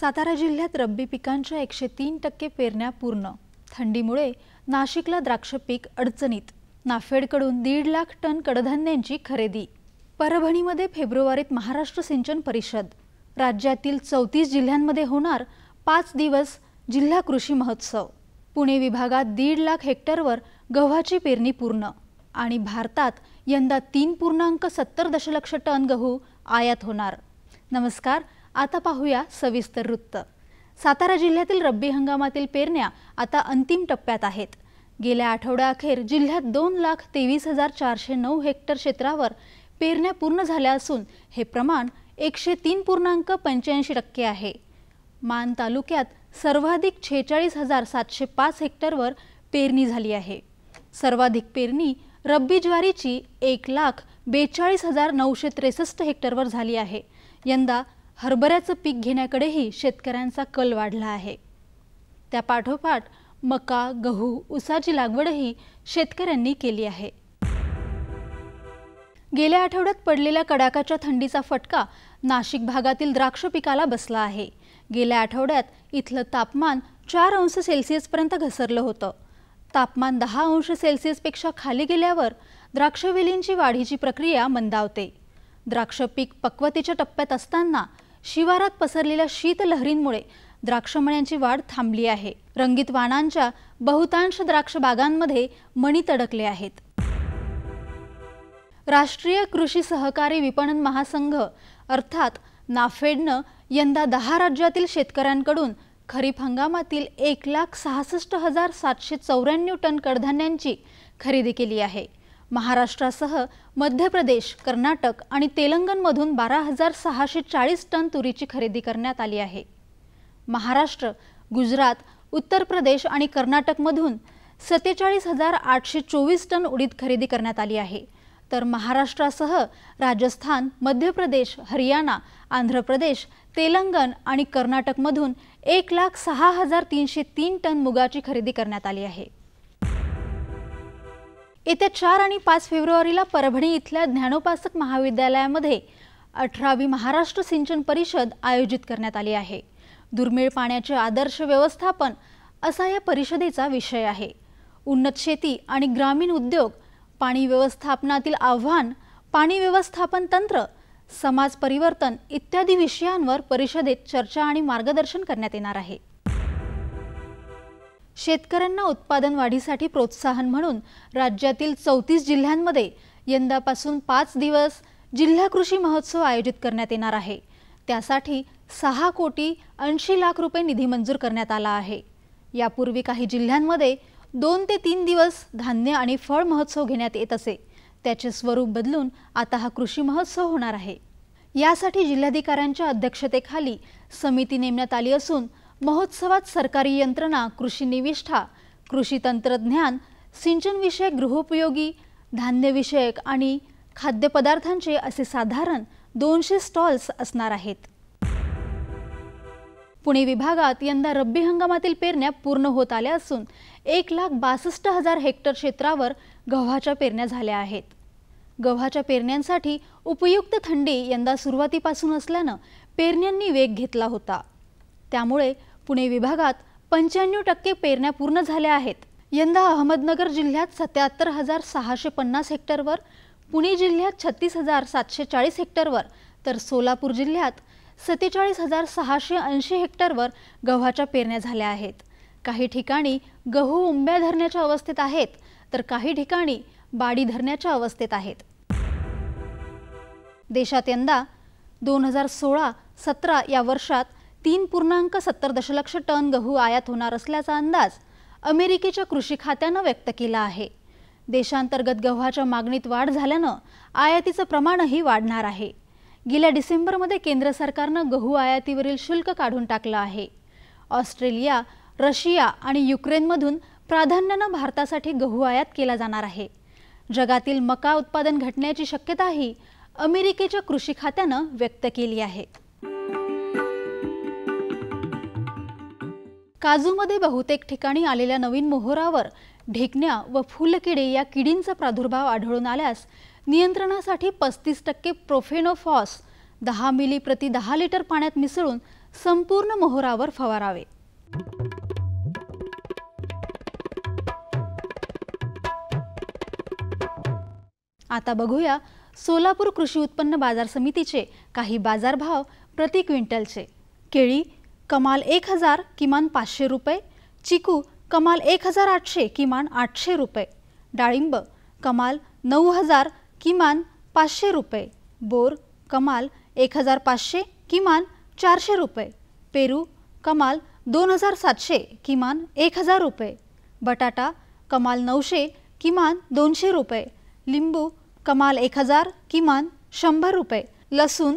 सातारा जिल्ह्यात रब्बी पिकांच्या एकशे तीन टक्के पेरण्या पूर्ण. थंडीमुळे नाशिकला द्राक्ष पीक अडचणीत. नाफेडकडून दीड लाख टन कडधान्यांची खरेदी. परभणीमध्ये फेब्रुवारीत महाराष्ट्र सिंचन परिषद. राज्यातील चौतीस जिल्ह्यांमध्ये होणार पाच दिवस जिल्हा कृषी महोत्सव. पुणे विभागात दीड लाख हेक्टरवर गव्हाची पेरणी पूर्ण आणि भारतात यंदा तीन पूर्णांक सत्तर दशलक्ष टन गहू आयात होणार. नमस्कार आता पाहूया सविस्तर वृत्त. सातारा जिल्ह्यातील रब्बी हंगामातील पेरण्या आता अंतिम टप्प्यात आहेत. गेल्या आठवड्याअखेर जिल्ह्यात दोन लाख तेवीस हजार चारशे नऊ हेक्टर क्षेत्रावर पेरण्या पूर्ण झाल्या असून हे प्रमाण एकशे तीन पूर्णांक पंच्याऐंशी टक्के आहे. मान तालुक्यात सर्वाधिक छेचाळीस हजार सातशे पाच हेक्टरवर पेरणी झाली आहे. सर्वाधिक पेरणी रब्बी ज्वारीची एक लाख बेचाळीस हजार नऊशे त्रेसष्ट हेक्टरवर झाली आहे. यंदा हरभऱ्याचं पीक घेण्याकडेही शेतकऱ्यांचा कल वाढला आहे. त्यापाठोपाठ मका गहू ऊसाची लागवडही शेतकऱ्यांनी केली आहे. गेल्या आठवड्यात पडलेल्या कडाकाच्या थंडीचा फटका नाशिक भागातील द्राक्ष पिकाला बसला आहे. गेल्या आठवड्यात इथलं तापमान चार अंश सेल्सिअसपर्यंत घसरलं होतं. तापमान दहा अंश सेल्सिअसपेक्षा खाली गेल्यावर द्राक्षवेलींची वाढीची प्रक्रिया मंदावते. द्राक्ष पीक पक्वतेच्या टप्प्यात असताना शिवारात पसरलेल्या शीतलहरींमुळे द्राक्षमण्यांची वाढ थांबली आहे. रंगीत वाणांच्या बहुतांश द्राक्ष बागांमध्ये मणी तडकले आहेत. राष्ट्रीय कृषी सहकारी विपणन महासंघ अर्थात नाफेडनं यंदा दहा राज्यातील शेतकऱ्यांकडून खरीप हंगामातील एक लाख सहासष्ट हजार सातशे चौऱ्याण्णव टन कडधान्यांची खरेदी केली आहे. महाराष्ट्रासह मध्य प्रदेश कर्नाटक आणि तेलंगणमधून बारा हजार सहाशे चाळीस टन तुरीची खरेदी करण्यात आली आहे. महाराष्ट्र गुजरात उत्तर प्रदेश आणि कर्नाटकमधून सत्तेचाळीस हजार आठशे चोवीस टन उडीद खरेदी करण्यात आली आहे. तर महाराष्ट्रासह राजस्थान मध्य प्रदेश हरियाणा आंध्र प्रदेश तेलंगण आणि कर्नाटकमधून एक लाख सहा हजार तीनशे तीन टन मुगाची खरेदी करण्यात आली आहे. येत्या चार आणि पाच फेब्रुवारीला परभणी इथल्या ज्ञानोपासक महाविद्यालयामध्ये अठरावी महाराष्ट्र सिंचन परिषद आयोजित करण्यात आली आहे. दुर्मिळ पाण्याचे आदर्श व्यवस्थापन असा या परिषदेचा विषय आहे. उन्नत शेती आणि ग्रामीण उद्योग पाणी व्यवस्थापनातील आव्हान पाणी व्यवस्थापन तंत्र समाज परिवर्तन इत्यादी विषयांवर परिषदेत चर्चा आणि मार्गदर्शन करण्यात येणार आहे. शेतकऱ्यांना उत्पादन वाढीसाठी प्रोत्साहन म्हणून राज्यातील चौतीस जिल्ह्यांमध्ये यंदापासून पाच दिवस जिल्हा कृषी महोत्सव आयोजित करण्यात येणार आहे. त्यासाठी सहा कोटी ऐंशी लाख रुपये निधी मंजूर करण्यात आला आहे. यापूर्वी काही जिल्ह्यांमध्ये दोन ते तीन दिवस धान्य आणि फळ महोत्सव घेण्यात येत असे. त्याचे स्वरूप बदलून आता हा कृषी महोत्सव होणार आहे. यासाठी जिल्हाधिकाऱ्यांच्या अध्यक्षतेखाली समिती नेमण्यात आली असून महोत्सवात सरकारी यंत्रणा कृषी निविष्ठा कृषी तंत्रज्ञान सिंचनविषयक गृहोपयोगी धान्यविषयक आणि खाद्यपदार्थांचे असे साधारण दोनशे स्टॉल्स असणार आहेत. पुणे विभागात यंदा रब्बी हंगामातील पेरण्या पूर्ण होत आल्या असून एक लाख बासष्ट हजार हेक्टर क्षेत्रावर गव्हाच्या पेरण्या झाल्या आहेत. गव्हाच्या पेरण्यांसाठी उपयुक्त थंडी यंदा सुरुवातीपासून असल्यानं पेरण्यांनी वेग घेतला होता. त्यामुळे पुणे विभागात पंच्याण्णव टक्के पेरण्या पूर्ण झाल्या आहेत. यंदा अहमदनगर जिल्ह्यात सत्याहत्तर हजार सहाशे पन्नास हेक्टरवर पुणे जिल्ह्यात छत्तीस हजार सातशे चाळीस हेक्टरवर तर सोलापूर जिल्ह्यात सत्तेचाळीस हजार सहाशे ऐंशी हेक्टरवर गव्हाच्या पेरण्या झाल्या आहेत. काही ठिकाणी गहू उंब्या धरण्याच्या अवस्थेत आहेत तर काही ठिकाणी बाडी धरण्याच्या अवस्थेत आहेत. देशात यंदा दोन हजार सोळा सतरा या वर्षात तीन पूर्णांक सत्तर दशलक्ष टन गहू आयात होणार असल्याचा अंदाज अमेरिकेच्या कृषी खात्यानं व्यक्त केला आहे. देशांतर्गत गव्हाच्या मागणीत वाढ झाल्यानं आयातीचं प्रमाणही वाढणार आहे. गेल्या डिसेंबरमध्ये केंद्र सरकारनं गहू आयातीवरील शुल्क काढून टाकलं आहे. ऑस्ट्रेलिया रशिया आणि युक्रेनमधून प्राधान्यानं भारतासाठी गहू आयात केला जाणार आहे. जगातील मका उत्पादन घटण्याची शक्यताही अमेरिकेच्या कृषी खात्यानं व्यक्त केली आहे. काजूमध्ये बहुतेक ठिकाणी आलेल्या नवीन मोहरावर ढेकण्या व फुलकिडे या किडींचा प्रादुर्भाव आढळून आल्यास नियंत्रणासाठी पस्तीस टक्के प्रोफेनोफॉस दहा मिली प्रति दहा लिटर पाण्यात मिसळून संपूर्ण मोहरावर फवारावे. आता बघूया सोलापूर कृषी उत्पन्न बाजार समितीचे काही बाजारभाव प्रति क्विंटलचे. केळी कमाल एक हजार किमान पाचशे रुपये चिकू कमाल एक हजार आठशे किमान आठशे रुपये. डाळिंब कमाल नऊ हजार किमान पाचशे रुपये. बोर कमाल एक हजार पाचशे किमान चारशे रुपये. पेरू कमाल दोन हजार सातशे किमान एक हजार रुपये. बटाटा कमाल नऊशे किमान दोनशे रुपये. लिंबू कमाल एक हजार किमान शंभर रुपये. लसूण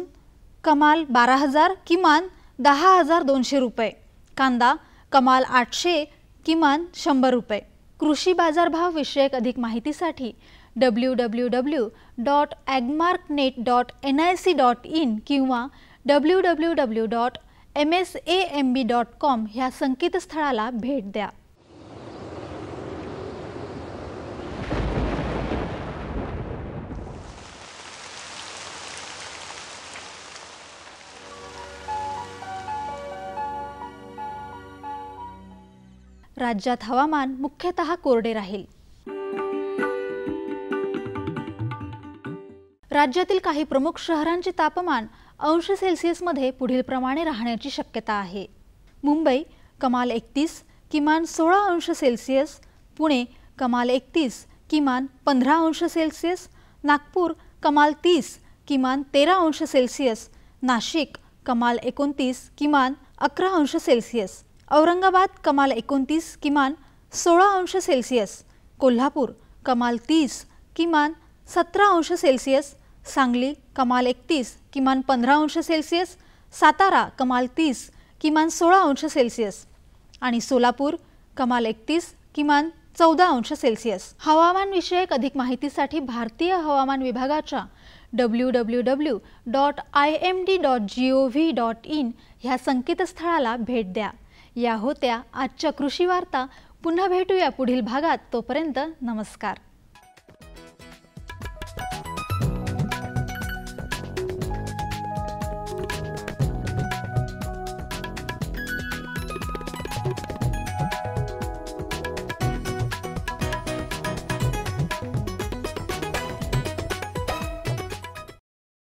कमाल बारा हजार किमान दहा हजार दोनशे रुपये. कांदा कमाल आठशे किमान शंभर रुपये. कृषी बाजारभाव विषयक अधिक माहितीसाठी W W W dot agmark net dot N I C dot in किंवा W W W dot M S A M B dot com ह्या संकेतस्थळाला भेट द्या. राज्यात हवामान मुख्यतः कोरडे राहील. राज्यातील काही प्रमुख शहरांचे तापमान अंश सेल्सिअसमध्ये पुढील प्रमाणे राहण्याची शक्यता आहे. मुंबई कमाल एकतीस किमान सोळा अंश सेल्सिअस पुणे कमाल एकतीस किमान पंधरा अंश सेल्सिअस नागपूर कमाल तीस किमान तेरा अंश सेल्सिअस नाशिक कमाल एकोणतीस किमान अकरा अंश सेल्सिअस. औरंगाबाद कमाल एकोणतीस किमान सोळा अंश सेल्सिअस कोल्हापूर कमाल तीस किमान सतरा अंश सेल्सिअस सांगली कमाल एकतीस किमान पंधरा अंश सेल्सिअस सातारा कमाल तीस किमान सोळा अंश सेल्सिअस आणि सोलापूर कमाल एकतीस किमान चौदा अंश सेल्सिअस. हवामानविषयक अधिक माहितीसाठी भारतीय हवामान विभागाच्या W W W dot I M D dot G O V dot in ह्या संकेतस्थळाला भेट द्या. या होत्या आजच्या कृषी वार्ता पुन्हा भेटूया पुढील भागात. तोपर्यंत नमस्कार.